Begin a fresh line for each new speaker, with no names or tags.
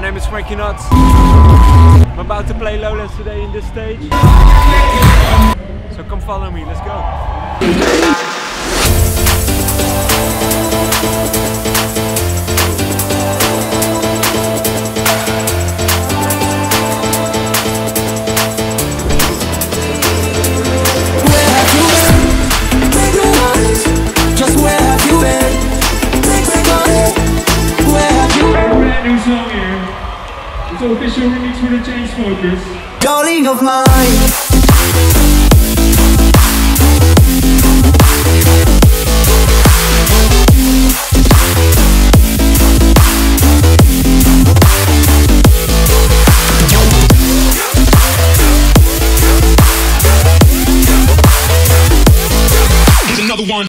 name is Franky Nuts. I'm about to play Lowlands today in this stage. So come follow me, let's go.
It's official remix for the Chainsmokers.
Darling of mine.